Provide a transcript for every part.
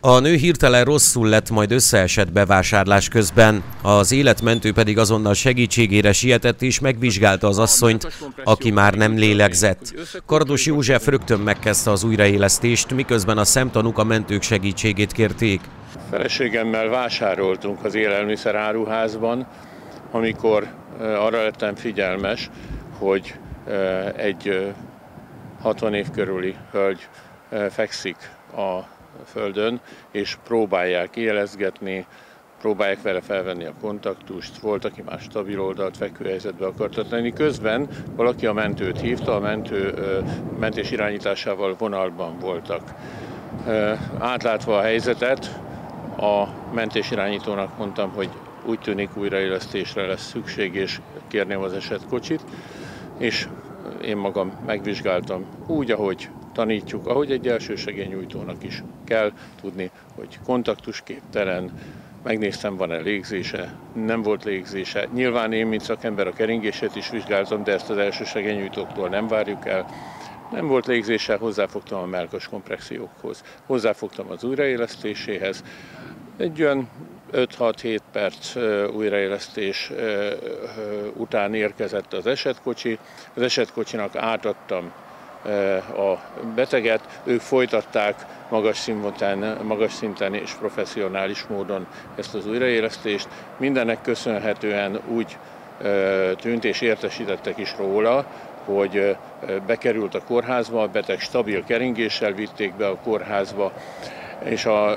A nő hirtelen rosszul lett, majd összeesett bevásárlás közben. Az életmentő pedig azonnal segítségére sietett és megvizsgálta az asszonyt, aki már nem lélegzett. Kardos József rögtön megkezdte az újraélesztést, miközben a szemtanúk a mentők segítségét kérték. Feleségemmel vásároltunk az élelmiszeráruházban, amikor arra lettem figyelmes, hogy egy 60 év körüli hölgy fekszik a földön, és próbálják élezgetni, próbálják vele felvenni a kontaktust, volt, aki már stabil oldalt fekvőhelyzetbe akarta tenni. Közben valaki a mentőt hívta, a mentő mentés irányításával vonalban voltak. Átlátva a helyzetet, a mentés irányítónak mondtam, hogy úgy tűnik újraélesztésre lesz szükség, és kérném az esetkocsit, és én magam megvizsgáltam úgy, ahogy tanítjuk, ahogy egy elsősegélynyújtónak is kell tudni, hogy kontaktusképtelen, megnéztem, van-e légzése, nem volt légzése. Nyilván én, mint szakember a keringését is vizsgáltam, de ezt az elsősegélynyújtóktól nem várjuk el. Nem volt légzése, hozzáfogtam a melkas kompressziókhoz, hozzáfogtam az újraélesztéséhez. Egy olyan 5-6-7 perc újraélesztés után érkezett az esetkocsi. Az esetkocsinak átadtam a beteget, ők folytatták magas szinten, magas szinten és professzionális módon ezt az újraélesztést. Mindennek köszönhetően úgy tűnt és értesítettek is róla, hogy bekerült a kórházba, a beteg stabil keringéssel vitték be a kórházba, és a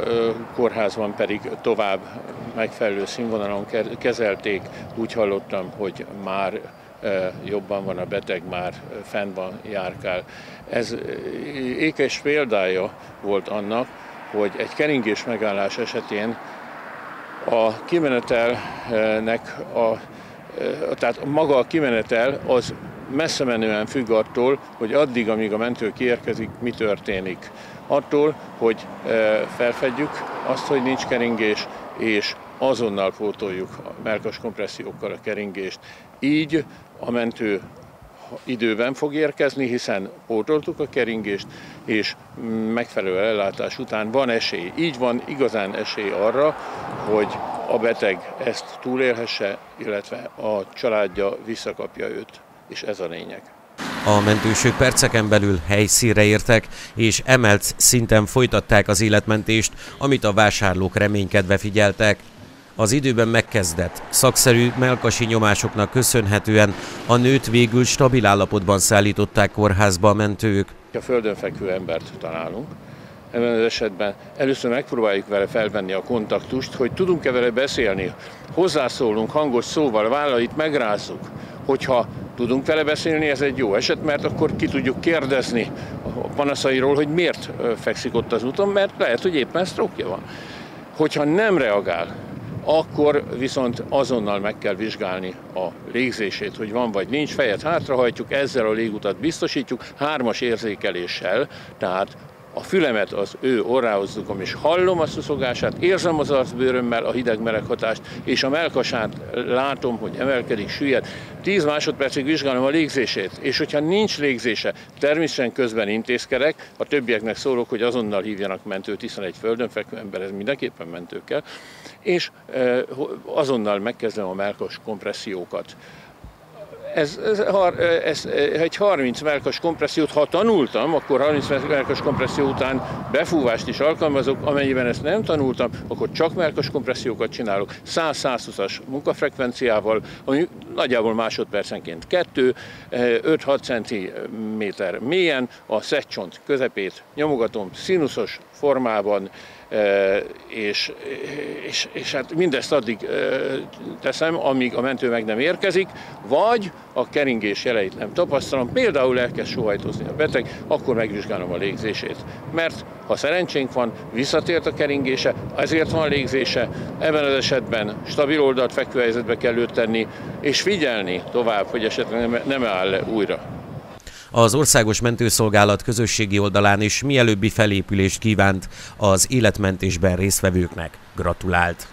kórházban pedig tovább megfelelő színvonalon kezelték. Úgy hallottam, hogy már jobban van a beteg, már fenn van, járkál. Ez ékes példája volt annak, hogy egy keringés megállás esetén a kimenetelnek a, tehát maga a kimenetel az messze menően függ attól, hogy addig, amíg a mentő kiérkezik, mi történik. Attól, hogy felfedjük azt, hogy nincs keringés, és azonnal pótoljuk a melkas kompressziókkal a keringést. Így a mentő időben fog érkezni, hiszen pótoltuk a keringést, és megfelelő ellátás után van esély. Így van igazán esély arra, hogy a beteg ezt túlélhesse, illetve a családja visszakapja őt, és ez a lényeg. A mentősök perceken belül helyszínre értek, és emelt szinten folytatták az életmentést, amit a vásárlók reménykedve figyeltek. Az időben megkezdett, szakszerű melkasi nyomásoknak köszönhetően a nőt végül stabil állapotban szállították kórházba a mentők. A földön fekvő embert találunk, ebben az esetben először megpróbáljuk vele felvenni a kontaktust, hogy tudunk-e vele beszélni, hozzászólunk hangos szóval, vállait megrázzuk, hogyha tudunk vele beszélni, ez egy jó eset, mert akkor ki tudjuk kérdezni a panaszairól, hogy miért fekszik ott az úton, mert lehet, hogy éppen sztrókja van. Hogyha nem reagál, akkor viszont azonnal meg kell vizsgálni a légzését, hogy van vagy nincs, fejet hátrahajtjuk, ezzel a légutat biztosítjuk, hármas érzékeléssel, tehát a fülemet az ő orrához dugom, és hallom a szuszogását, érzem az arcbőrömmel a hideg-meleg hatást, és a melkasát látom, hogy emelkedik, süllyed. 10 másodpercig vizsgálom a légzését, és hogyha nincs légzése, természetesen közben intézkedek, a többieknek szólok, hogy azonnal hívjanak mentőt, hiszen egy földön fekvő ember, ez mindenképpen mentő kell, és azonnal megkezdem a melkas kompressziókat ez, ez, ez, egy 30 melkas kompressziót, ha tanultam, akkor 30 melkas kompresszió után befúvást is alkalmazok, amennyiben ezt nem tanultam, akkor csak melkas kompressziókat csinálok. 100-120-as munkafrekvenciával, ami nagyjából másodpercenként 2, 5-6 cm mélyen, a szedcsont közepét nyomogatom színuszos formában, és, és, és hát mindezt addig teszem, amíg a mentő meg nem érkezik, vagy a keringés jeleit nem tapasztalom, például elkezd sóhajtozni a beteg, akkor megvizsgálom a légzését. Mert ha szerencsénk van, visszatért a keringése, ezért van légzése, ebben az esetben stabil oldalt fekvőhelyzetbe kell őt tenni, és figyelni tovább, hogy esetleg nem áll le újra. Az Országos Mentőszolgálat közösségi oldalán is mielőbbi felépülést kívánt az életmentésben résztvevőknek. Gratulált!